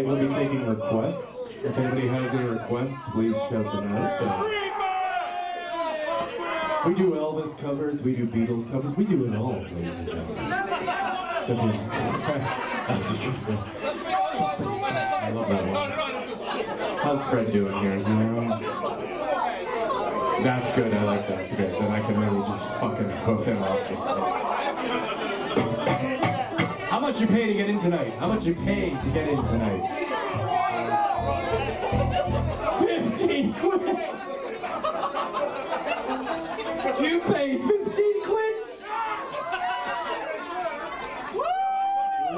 We'll be taking requests. If anybody has any requests, please shout them out. Uh, we do Elvis covers, we do Beatles covers, we do it all, ladies and gentlemen. So please, that's a good one. I love that one. How's Fred doing here? Is he around? That's good. I like that. That's good. Then I can really just fucking hoof him off this thing. How much you pay to get in tonight? How much you pay to get in tonight? 15 quid!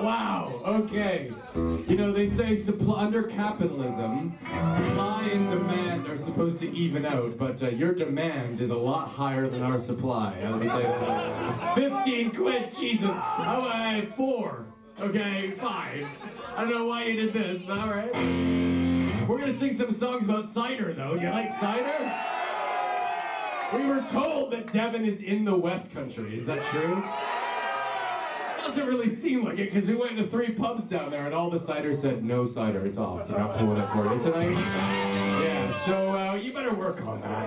Wow, okay. You know, they say supply, under capitalism, supply and demand are supposed to even out, but uh, your demand is a lot higher than our supply. Uh, Let me tell you that. 15 quid, Jesus. Oh, uh, four. Okay, five. I don't know why you did this, but alright. We're gonna sing some songs about cider, though. Do you like cider? We were told that Devon is in the West Country. Is that true? Doesn't really seem like it because we went to three pubs down there and all the cider said no cider. It's off. We're not pulling it for you tonight. Yeah, so uh, you better work on that.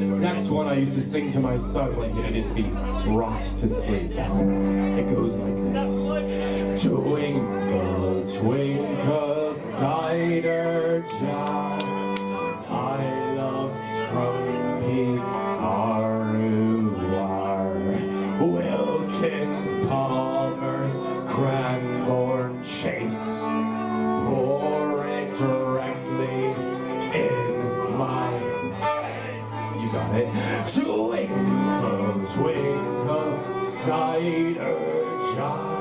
This next one I used to sing to my son when he needed to be rocked to sleep. It goes like this. Twinkle, twinkle, cider jar. It. Twinkle, twinkle, cider jar.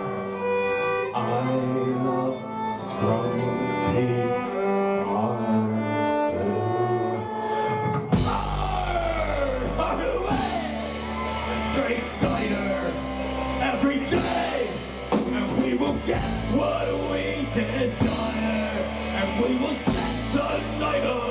I love Scrumpy cider every day, and we will get what we desire, and we will set the night on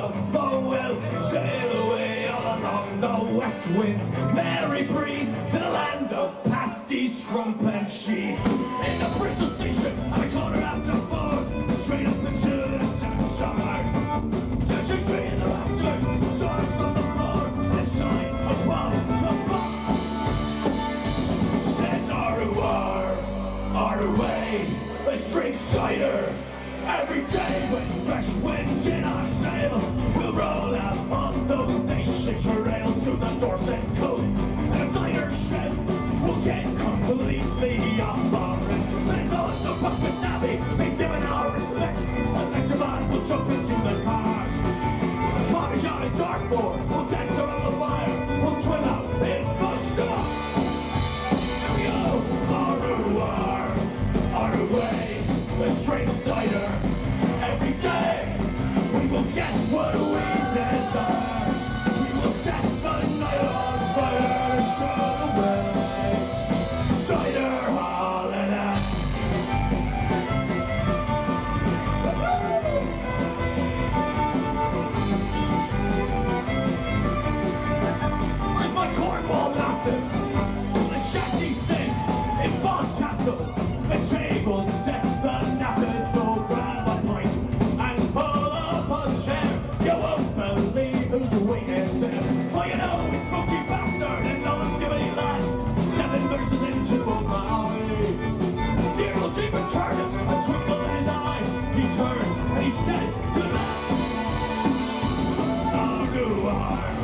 the foe we'll sail away all along the west wind's merry breeze to the land of pasties, scrump and cheese. In the Bristol station, at a quarter after four, straight up into the sunshine. There's your straight in the rafters, stars on the the sign above the bar says R-U-R, R-U-A. Let's drink cider every day with fresh winds in our sails. We'll roll out on those ancient trails to the Dorset coast. And a cider ship will get completely The shanty sing in Boscastle. The table set, the knackers will grab a pint and pull up a chair. You won't believe who's waiting there. For you know he's smoky bastard and no skibberty lads. Seven verses into a valley. Dear old Jeep turned a twinkle in his eye. He turns and he says to them. R-U-R, R-U-A,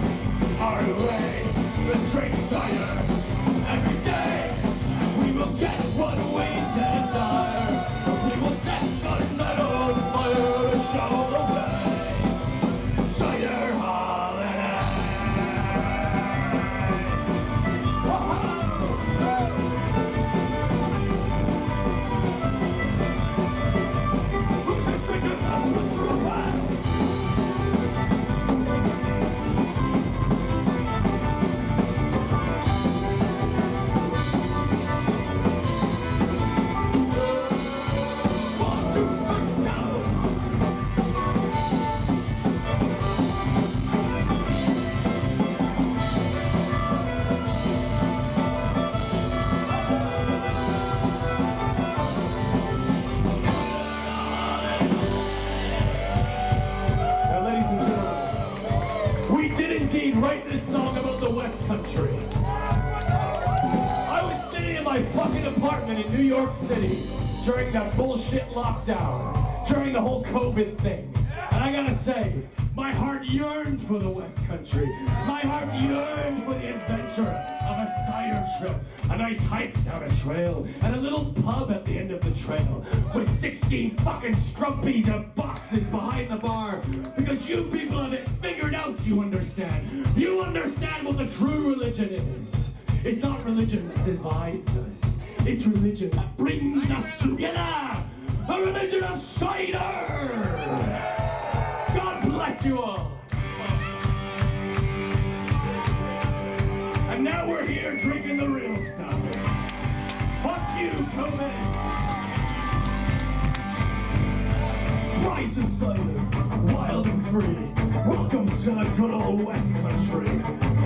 Write this song about the West Country. I was sitting in my fucking apartment in New York City during that bullshit lockdown, during the whole COVID thing. And I gotta say, my heart yearned for the West Country. My heart yearned for the adventure of a cider trip, a nice hike down a trail, and a little pub at the end of the trail with 16 fucking scrumpies and boxes behind the bar. Because you people have it figured out, you understand. You understand what the true religion is. It's not religion that divides us. It's religion that brings us together. A religion of cider. You all. And now we're here drinking the real stuff. Fuck you, COVID. Rice is cider, wild and free. Welcome to the good old West Country.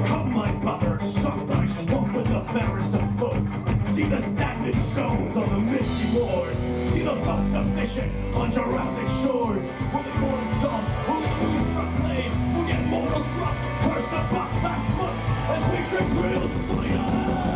Come, my brother, suck thy swamp with the fairest of folk. See the stagnant stones on the misty moors. See the folks a fishing on Jurassic shores. With the corn song, who get mortal truck, curse the buck fast much as we drink real cider.